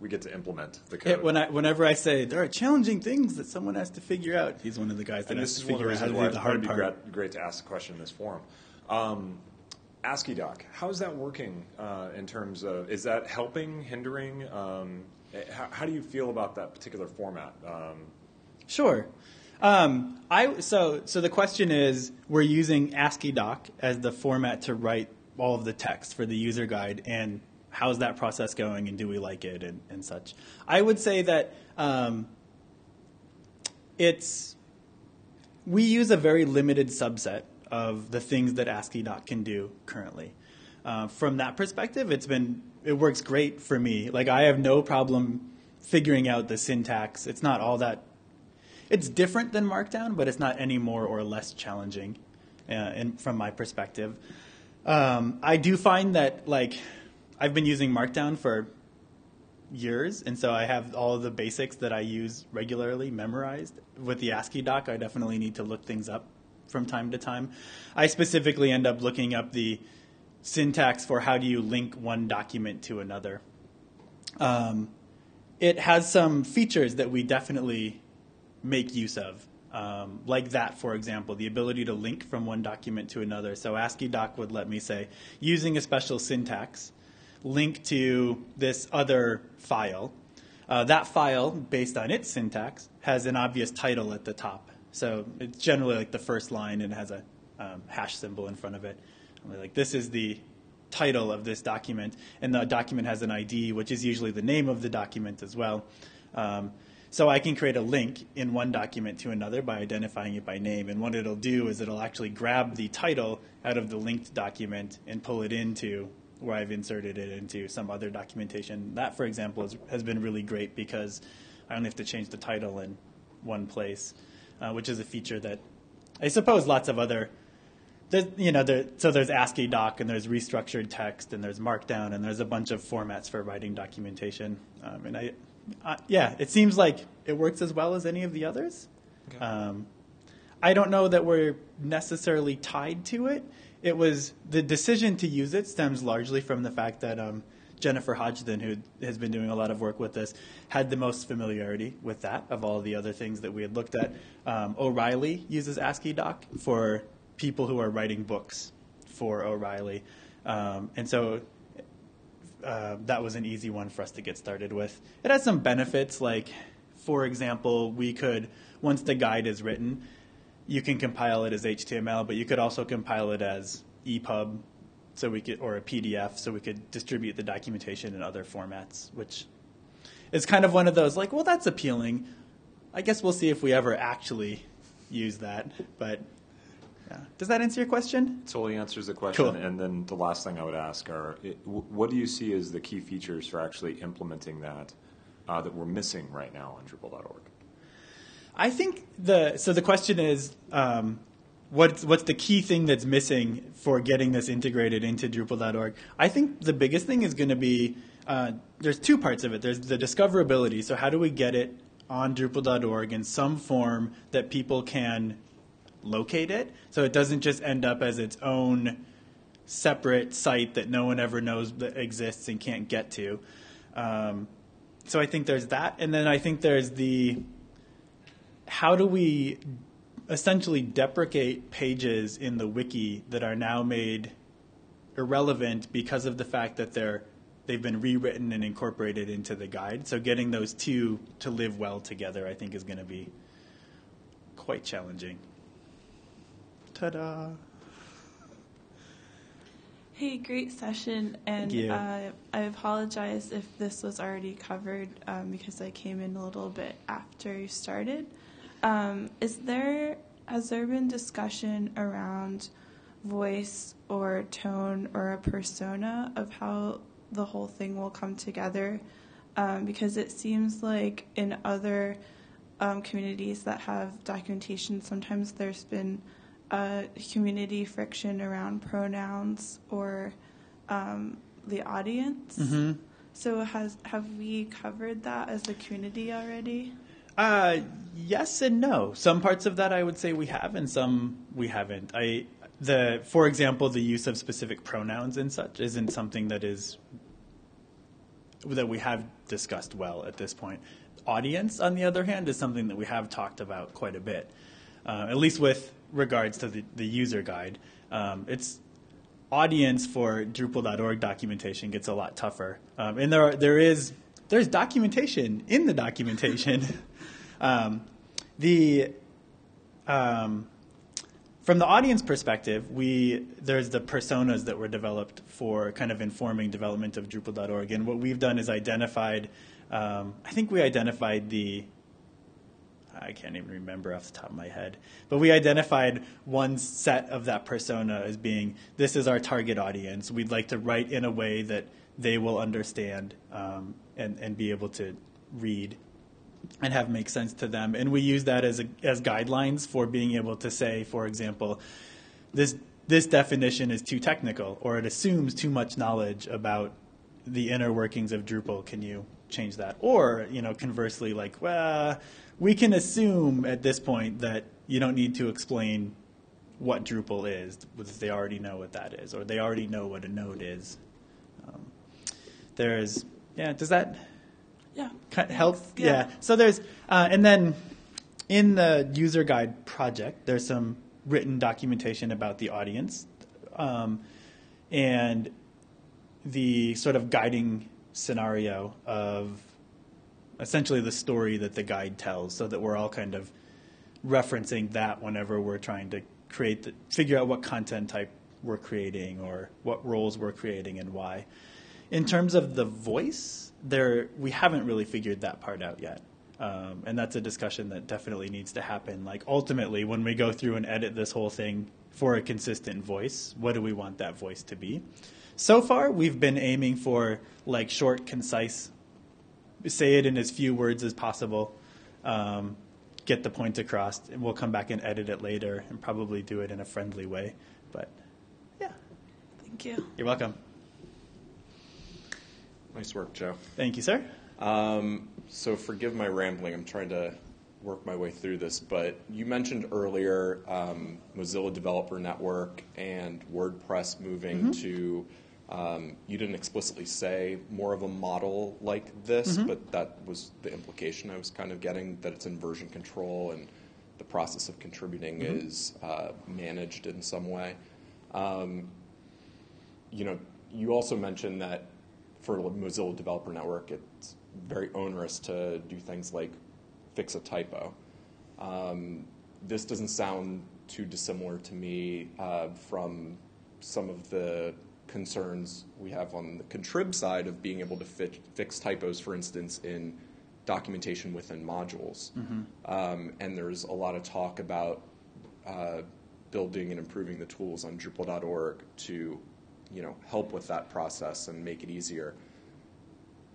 we get to implement the code. Yeah, when I, whenever I say there are challenging things that someone has to figure out, he's one of the guys that and has to figure out how to do the hard part. Great, great to ask the question in this forum. Um, AsciiDoc, how is that working uh, in terms of, is that helping, hindering? Um, how, how, do you feel about that particular format? Um, sure. Um, I, so, so the question is, we're using AsciiDoc as the format to write all of the text for the user guide, and how's that process going and do we like it and, and such. I would say that um, it's we use a very limited subset of the things that AsciiDoc can do currently. Uh, from that perspective, it's been it works great for me. Like I have no problem figuring out the syntax. It's not all that. It's different than Markdown, but it's not any more or less challenging, uh, in, from my perspective. Um, I do find that like I've been using Markdown for years, and so I have all of the basics that I use regularly memorized. With the AsciiDoc, I definitely need to look things up from time to time. I specifically end up looking up the syntax for how do you link one document to another. Um, it has some features that we definitely make use of. Um, like that, for example, the ability to link from one document to another. So AsciiDoc would let me say, using a special syntax, link to this other file. Uh, that file, based on its syntax, has an obvious title at the top. So it's generally like the first line and has a um, hash symbol in front of it. like this is the title of this document, and the document has an ID, which is usually the name of the document as well. Um, so I can create a link in one document to another by identifying it by name. And what it'll do is it'll actually grab the title out of the linked document and pull it into where I've inserted it into some other documentation. That, for example, is, has been really great because I only have to change the title in one place, uh, which is a feature that I suppose lots of other there's, you know, there, so there's AsciiDoc and there's restructured text and there's Markdown and there's a bunch of formats for writing documentation. Um, and I, uh, yeah, it seems like it works as well as any of the others. Okay. Um, I don't know that we're necessarily tied to it. It was the decision to use it stems largely from the fact that um, Jennifer Hodgdon, who has been doing a lot of work with this, had the most familiarity with that of all the other things that we had looked at. Um, O'Reilly uses AsciiDoc for people who are writing books for O'Reilly. Um, and so uh, that was an easy one for us to get started with. It has some benefits, like, for example, we could, once the guide is written, you can compile it as HTML, but you could also compile it as EPUB, so we could, or a PDF, so we could distribute the documentation in other formats, which is kind of one of those, like, well, that's appealing. I guess we'll see if we ever actually use that, but yeah. Does that answer your question? Totally answers the question. Cool. And then the last thing I would ask are, it, what do you see as the key features for actually implementing that uh, that we're missing right now on Drupal.org? I think the so the question is, um, what's what's the key thing that's missing for getting this integrated into Drupal.org? I think the biggest thing is going to be uh, there's two parts of it. There's the discoverability. So how do we get it on Drupal.org in some form that people can locate it. So it doesn't just end up as its own separate site that no one ever knows that exists and can't get to. Um, so I think there's that. And then I think there's the how do we essentially deprecate pages in the wiki that are now made irrelevant because of the fact that they're they've been rewritten and incorporated into the guide. So getting those two to live well together, I think, is going to be quite challenging. Ta-da! Hey, great session, and uh, I apologize if this was already covered um, because I came in a little bit after you started. Um, is there has there been discussion around voice or tone or a persona of how the whole thing will come together? Um, because it seems like in other um, communities that have documentation, sometimes there's been uh, community friction around pronouns or um, the audience. Mm-hmm. So has have we covered that as a community already? Uh, yes and no. Some parts of that I would say we have, and some we haven't. I the for example, the use of specific pronouns and such isn't something that is that we have discussed well at this point. Audience, on the other hand, is something that we have talked about quite a bit, uh, at least with regards to the, the user guide. Um, its audience for Drupal.org documentation gets a lot tougher, um, and there are, there is there's documentation in the documentation. (laughs) um, the um, from the audience perspective, we there's the personas that were developed for kind of informing development of Drupal.org, and what we've done is identified. Um, I think we identified the. I can't even remember off the top of my head, but we identified one set of that persona as being this is our target audience. We'd like to write in a way that they will understand um, and and be able to read and have make sense to them. And we use that as a, as guidelines for being able to say, for example, this this definition is too technical or it assumes too much knowledge about the inner workings of Drupal. Can you change that? Or you know, conversely, like, well, we can assume at this point that you don't need to explain what Drupal is because they already know what that is, or they already know what a node is. Um, there's yeah. Does that yeah. Help. Yeah. yeah. So there's, uh, and then in the user guide project, there's some written documentation about the audience um, and the sort of guiding scenario of essentially the story that the guide tells so that we're all kind of referencing that whenever we're trying to create the, figure out what content type we're creating or what roles we're creating and why. In terms of the voice, there we haven't really figured that part out yet. Um, and that's a discussion that definitely needs to happen. Like ultimately, when we go through and edit this whole thing for a consistent voice, what do we want that voice to be? So far, we've been aiming for like short, concise, say it in as few words as possible, um, get the point across, and we'll come back and edit it later and probably do it in a friendly way. But yeah. Thank you. You're welcome. Nice work, Joe. Thank you, sir. Um, so forgive my rambling. I'm trying to work my way through this, but you mentioned earlier um, Mozilla Developer Network and WordPress moving mm-hmm. to. Um, you didn't explicitly say more of a model like this, mm-hmm. but that was the implication I was kind of getting that it's in version control and the process of contributing mm-hmm. is uh, managed in some way. Um, you know, you also mentioned that for Mozilla Developer Network, it's very onerous to do things like fix a typo. Um, this doesn't sound too dissimilar to me uh, from some of the concerns we have on the contrib side of being able to fit, fix typos, for instance, in documentation within modules. Mm-hmm. Um, and there's a lot of talk about uh, building and improving the tools on Drupal.org to you know, help with that process and make it easier.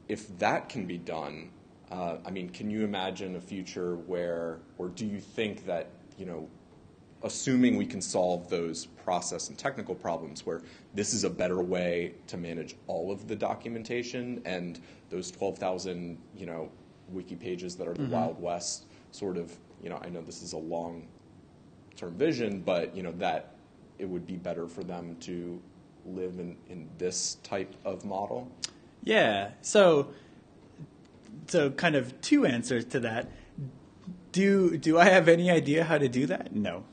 If that can be done, uh, I mean, can you imagine a future where, or do you think that, you know, assuming we can solve those process and technical problems where this is a better way to manage all of the documentation and those 12,000, you know, wiki pages that are the mm-hmm. Wild West sort of, you know, I know this is a long term vision, but, you know, that it would be better for them to live in, in this type of model? Yeah. So, so kind of two answers to that. Do do I have any idea how to do that? No.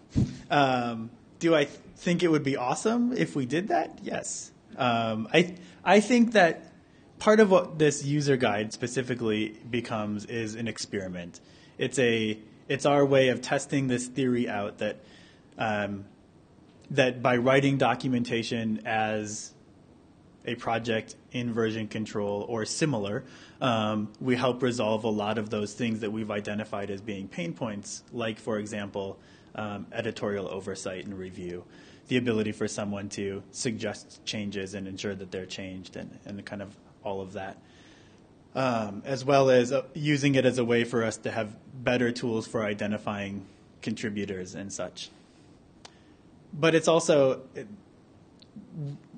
Um, do I th- think it would be awesome if we did that? Yes. Um, I I think that part of what this user guide specifically becomes is an experiment. It's a it's our way of testing this theory out that um, that by writing documentation as a project in version control or similar, um, we help resolve a lot of those things that we've identified as being pain points, like, for example, um, editorial oversight and review, the ability for someone to suggest changes and ensure that they're changed, and, and kind of all of that. Um, as well as uh, using it as a way for us to have better tools for identifying contributors and such but it's also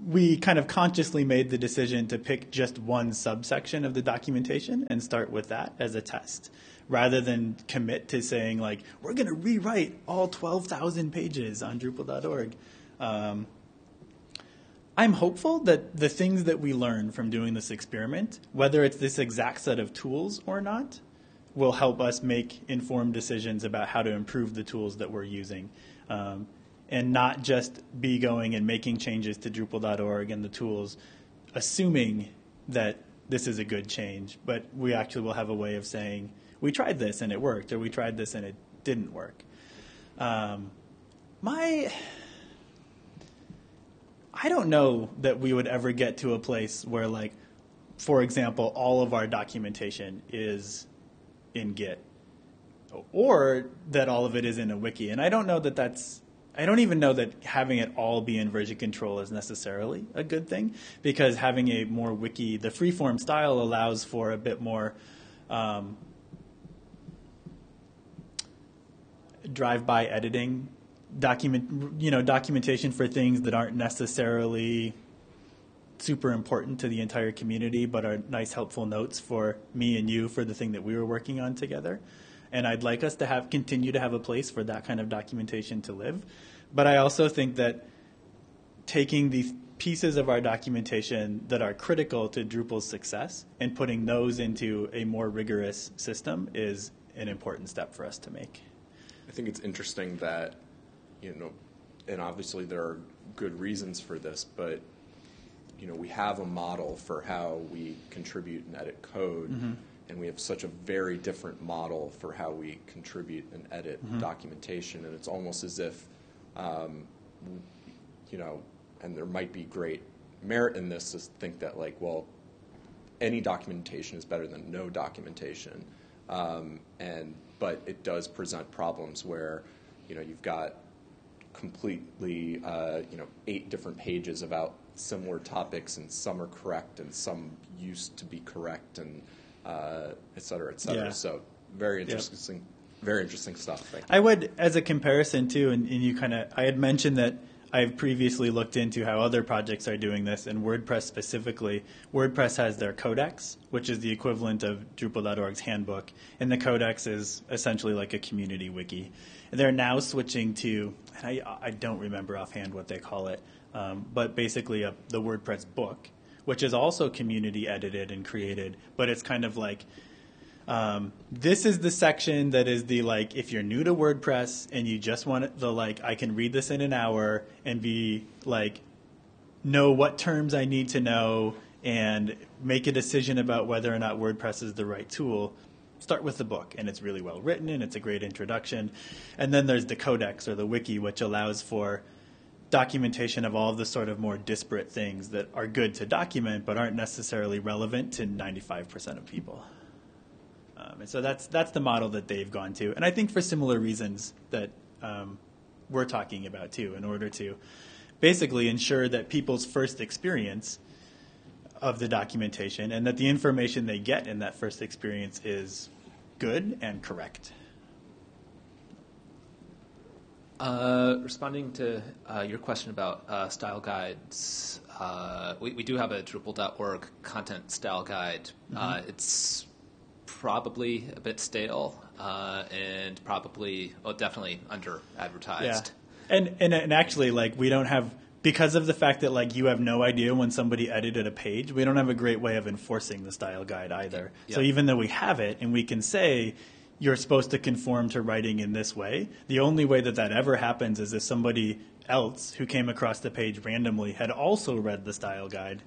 we kind of consciously made the decision to pick just one subsection of the documentation and start with that as a test rather than commit to saying like we're going to rewrite all 12,000 pages on Drupal.org. Um, I'm hopeful that the things that we learn from doing this experiment, whether it's this exact set of tools or not, will help us make informed decisions about how to improve the tools that we're using. Um, and not just be going and making changes to Drupal.org and the tools, assuming that this is a good change. But we actually will have a way of saying, we tried this and it worked, or we tried this and it didn't work. Um, my I don't know that we would ever get to a place where like for example all of our documentation is in Git or that all of it is in a wiki. And I don't know that that's I don't even know that having it all be in version control is necessarily a good thing because having a more wiki, the freeform style allows for a bit more um, drive-by editing, document, you know, documentation for things that aren't necessarily super important to the entire community, but are nice, helpful notes for me and you for the thing that we were working on together and I'd like us to have continue to have a place for that kind of documentation to live. But I also think that taking these pieces of our documentation that are critical to Drupal's success and putting those into a more rigorous system is an important step for us to make. I think it's interesting that, you know, and obviously there are good reasons for this, but you know, we have a model for how we contribute and edit code. Mm-hmm and we have such a very different model for how we contribute and edit mm-hmm. documentation, and it's almost as if, um, you know, and there might be great merit in this to think that like, well, any documentation is better than no documentation, um, and but it does present problems where, you know, you've got completely, uh, you know, eight different pages about similar topics, and some are correct and some used to be correct, and uh, et cetera, et cetera. Yeah. So very interesting, yep. very interesting stuff. I would, as a comparison too, and, and you kind of, I had mentioned that I've previously looked into how other projects are doing this, and WordPress specifically. WordPress has their codex, which is the equivalent of Drupal.org's handbook, and the codex is essentially like a community wiki. And they're now switching to, I, I don't remember offhand what they call it, um, but basically a, the WordPress book which is also community edited and created, but it's kind of like um, this is the section that is the like if you're new to WordPress and you just want the like I can read this in an hour and be like know what terms I need to know and make a decision about whether or not WordPress is the right tool. Start with the book, and it's really well written, and it's a great introduction. And then there's the codex or the wiki, which allows for documentation of all the sort of more disparate things that are good to document but aren't necessarily relevant to 95% of people. Um, and so that's that's the model that they've gone to, and I think for similar reasons that um, we're talking about too, in order to basically ensure that people's first experience of the documentation and that the information they get in that first experience is good and correct. Uh, responding to uh, your question about uh, style guides, uh, we, we, do have a Drupal.org content style guide. Uh, mm-hmm. it's probably a bit stale uh, and probably, well, definitely under advertised. Yeah. And, and and actually, like we don't have because of the fact that like you have no idea when somebody edited a page. We don't have a great way of enforcing the style guide either. Yep. So even though we have it and we can say you're supposed to conform to writing in this way. The only way that that ever happens is if somebody else who came across the page randomly had also read the style guide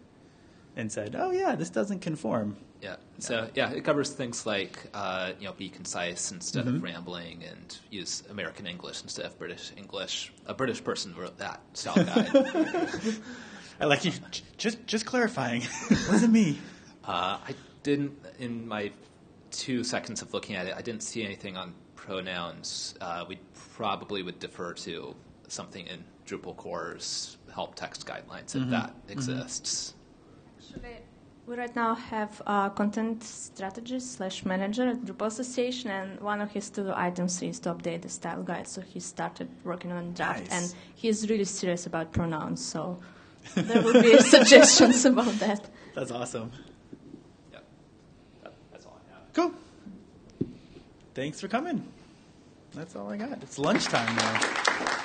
and said, "Oh yeah, this doesn't conform." Yeah. So yeah, it covers things like uh, you know be concise instead mm-hmm. of rambling and use American English instead of British English. A British person wrote that style guide. (laughs) I like you. Just just clarifying. (laughs) wasn't me. Uh, I didn't in my two seconds of looking at it, I didn't see anything on pronouns. Uh, we probably would defer to something in Drupal core's help text guidelines if mm-hmm. that mm-hmm. exists. Actually, we right now have a content strategist slash manager at Drupal Association, and one of his two items is to update the style guide. So he started working on draft, nice. and he's really serious about pronouns. So there will be (laughs) suggestions about that. That's awesome. Cool. Thanks for coming. That's all I got. It's lunchtime now.